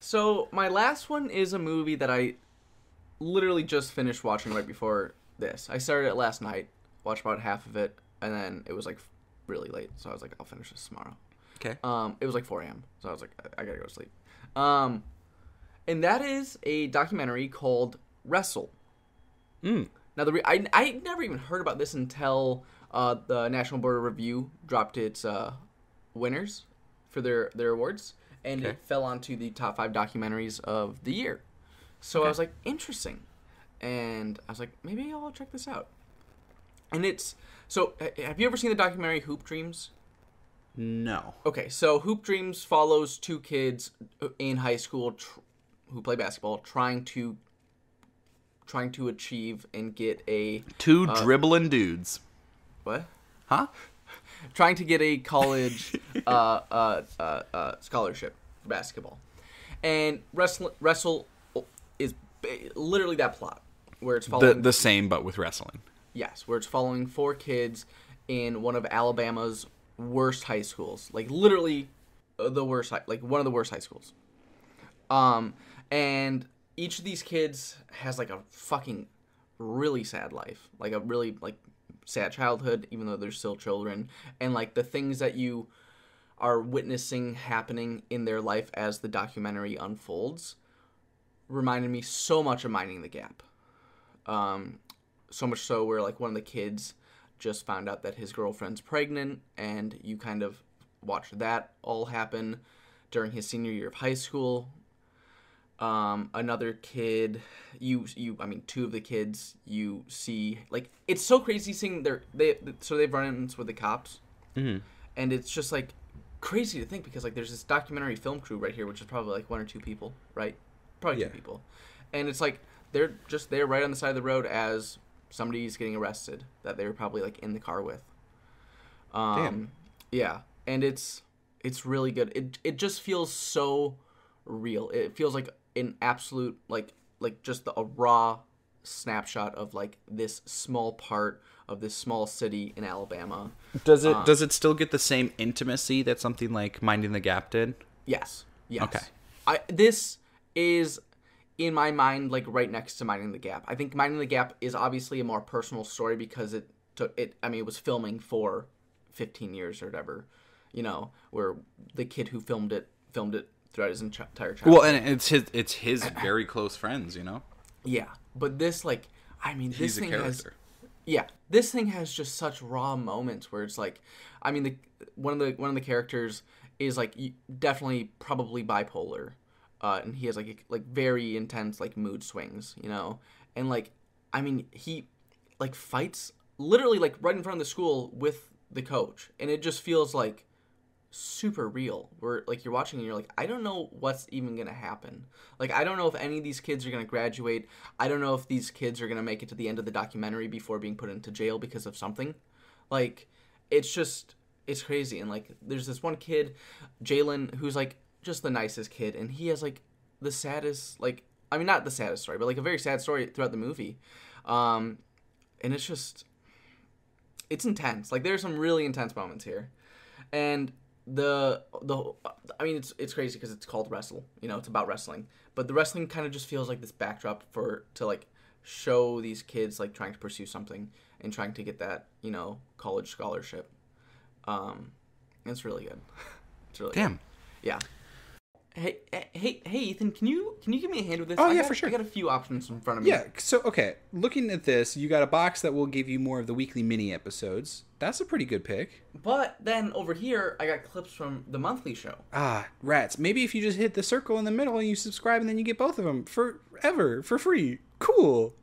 So my last one is a movie that I literally just finished watching right before this. I started it last night, watched about half of it, and then it was like really late, so I was like, I'll finish this tomorrow. Okay. Um, it was like 4 a.m., so I was like, I, I gotta go to sleep. Um, and that is a documentary called Wrestle. Mm. Now the re- I I never even heard about this until uh, the National Board of Review dropped its uh, winners for their their awards, and Okay. it fell onto the top five documentaries of the year. So I was like, interesting, and I was like, maybe I'll check this out. And it's so. Have you ever seen the documentary Hoop Dreams? No. Okay, so Hoop Dreams follows two kids uh, in high school tr- who play basketball, trying to trying to achieve and get a Two dribbling dudes. what? Huh? Trying to get a college uh, uh, uh, uh, scholarship for basketball, and wrestle wrestle is literally that plot where it's The following the same but with wrestling. Yes, where it's following four kids in one of Alabama's worst high schools, like literally uh, the worst, high, like one of the worst high schools. Um, and each of these kids has like a fucking really sad life, like a really like sad childhood, even though they're still children, and like the things that you are witnessing happening in their life as the documentary unfolds reminded me so much of Minding the Gap. Um, so much so where like one of the kids just found out that his girlfriend's pregnant and you kind of watch that all happen during his senior year of high school um, another kid you you i mean two of the kids you see like it's so crazy seeing their they so they've run ins with the cops. Mhm. and it's just like crazy to think because like there's this documentary film crew right here which is probably like one or two people right? Probably Yeah. two people. And it's like they're just there right on the side of the road as somebody's getting arrested that they were probably like in the car with. Um Damn. yeah. And it's it's really good. It it just feels so real. It feels like an absolute like like just the, a raw snapshot of like this small part of this small city in Alabama Does it uh, does it still get the same intimacy that something like Minding the Gap did? Yes. Yes. Okay. I this is in my mind like right next to Minding the Gap. I think Minding the Gap is obviously a more personal story because it took it I mean it was filming for 15 years or whatever, you know, where the kid who filmed it filmed it throughout his entire childhood. Well, and it's his it's his very close friends, you know. yeah. But this like I mean this He's a thing has yeah this thing has just such raw moments where it's like i mean the one of the one of the characters is like definitely probably bipolar uh and he has like like very intense like mood swings you know and like i mean he like fights literally like right in front of the school with the coach and it just feels like super real where like you're watching and you're like i don't know what's even gonna happen. Like i don't know if any of these kids are gonna graduate. I don't know if these kids are gonna make it to the end of the documentary before being put into jail because of something. Like it's just it's crazy. And like there's this one kid Jailen who's like just the nicest kid. And he has like the saddest like i mean not the saddest story but like a very sad story throughout the movie. Um and it's just it's intense. Like there's some really intense moments here. And the the I mean it's it's crazy because it's called wrestle. You know, it's about wrestling, but the wrestling kind of just feels like this backdrop for to like show these kids like trying to pursue something and trying to get that you know college scholarship. Um, it's really good. it's really good. Damn. Yeah. Hey, hey, hey, Ethan, can you can you give me a hand with this? Oh, I yeah, got- for sure. I got a few options in front of me. Yeah. So okay, looking at this, you got a box that will give you more of the weekly mini episodes. That's a pretty good pick. But then over here, I got clips from the monthly show. Ah, rats. Maybe if you just hit the circle in the middle and you subscribe, and then you get both of them forever for free. Cool.